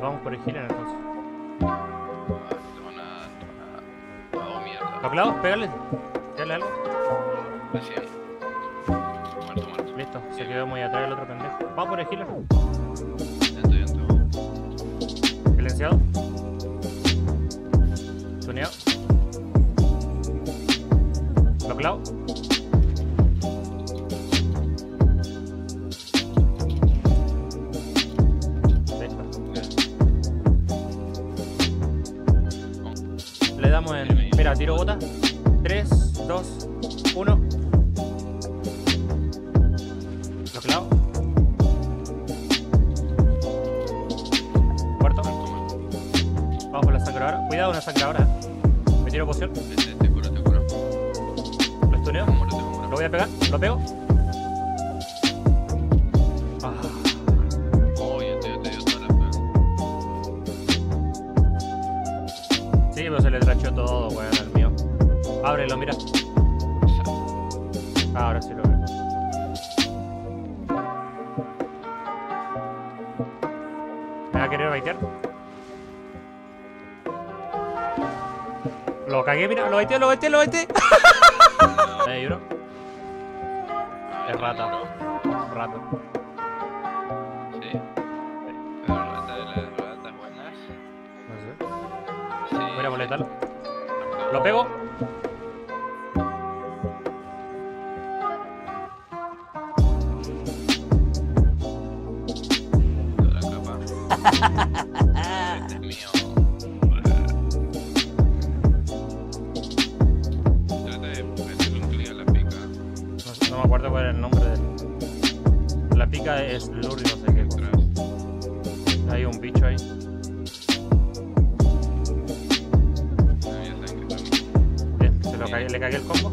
Vamos por el healer entonces. No tengo nada, no tengo nada. Oh, mierda. ¿Los clavos? Pégale. Pégale algo. Recién. Muerto, muerto. Listo. Se quedó muy atrás el otro pendejo. Vamos por el healer. Dentro, dentro. Silenciado. Tuneado. Lo 3, 2, 1. Lo clavo. Muerto. Vamos por la sangradora. Cuidado, una sangradora. Me tiro poción. Te curo, te curo. Lo estuneo. Lo voy a pegar. Lo pego. Se le trachó todo, weón, al mío. Ábrelo, mira. Ah, ahora sí lo veo. ¿Me va a querer baitear? Lo cagué, mira, lo baiteé, lo baiteé, lo baiteé. Yuro. Ah, Es ¿te rata. Rato. Sí. Pero rata de las ratas buenas. No sé. Sí. Voy a molestarlo. Lo pego. No, no me acuerdo cuál era el nombre del. La pica es Lurri, no sé qué. Hay un bicho ahí. Se lo le cagué el combo.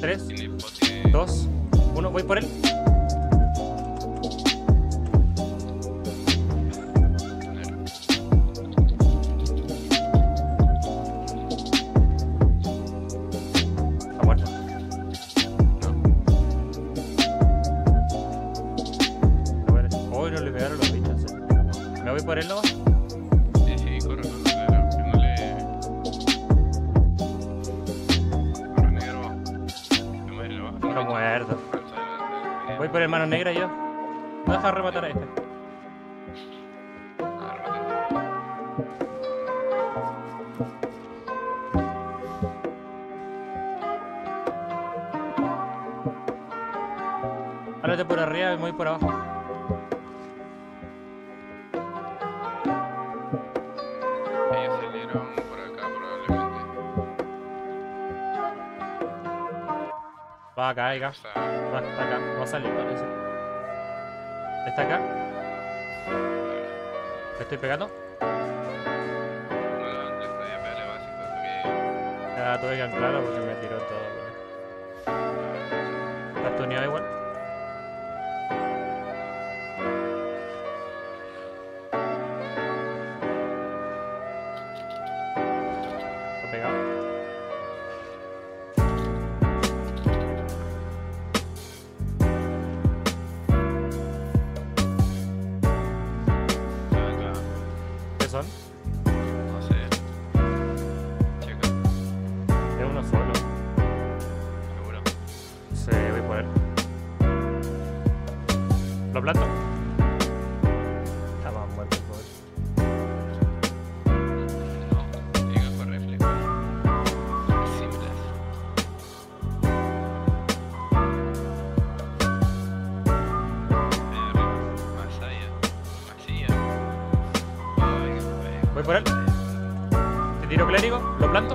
3, Tiene pote. 2, 1, voy por él. Muerto. Voy por el mano negra yo. No deja rematar a este. Háblate por arriba y me voy por abajo. Acá, acá. Va, está acá. Va a salir, parece. ¿Está acá? ¿Le estoy pegando? No, no, le estoy a pegarle básico porque. Ya tuve que anclarlo porque me tiró todo. ¿Estás tuneado igual? Está pegado. Uno solo. seguro. Sí, voy por él. ¿Lo planto? Estaba muerto el pobre. No, llega con reflejo. Simples. Ahí arriba. Más allá. Más allá. Ay, güey. Voy por él. Te tiro clérigo, lo planto,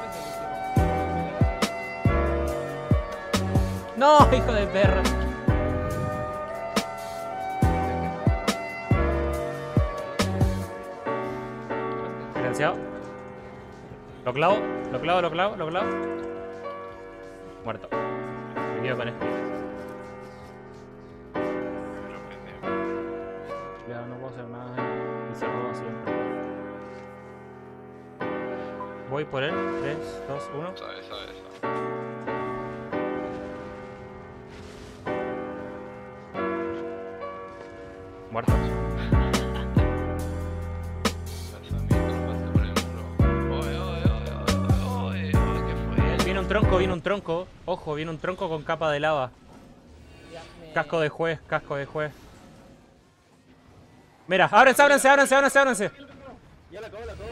No, hijo de perra. Silenciado. Lo clavo, lo clavo, lo clavo, lo clavo. Muerto. Me quedo con. Me lo prendió. Ya no puedo hacer nada. eh. Roba siempre. Voy por él. 3, 2, 1. Suave, suave, suave. Eso? Viene un tronco, viene un tronco. Ojo, viene un tronco con capa de lava. Casco de juez, casco de juez. Mira, ábrense, ábrense, ábrense, ábrense, ábrense. Ya la acabó, la acabó.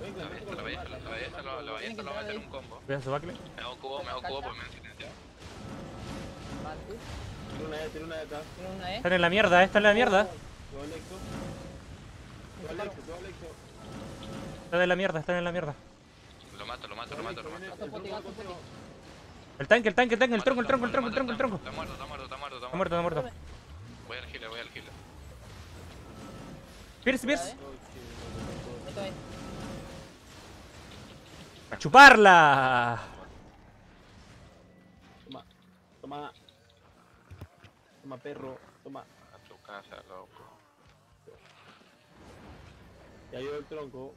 La ballesta, la ballesta, la ballesta, la ballesta lo va a meter un combo. A su. Me hago cubo, me hago cubo porque me han silenciado. Tiene una de, tiene una de acá. tiene una E. Están en la mierda, esta es la mierda. Están en la mierda, están en la mierda. Lo mato, lo mato, lo mato, lo mato. El tanque, el tanque, el tanque, el tronco, el tronco, el tronco, el tronco, el tronco. Está muerto, está muerto, está muerto, Está muerto, está muerto. Voy al healer, voy al healer. Pierce, Pierce. ¡A chuparla! Toma, toma. Toma, perro. Toma. A tu casa, loco. Ya ayudó el tronco.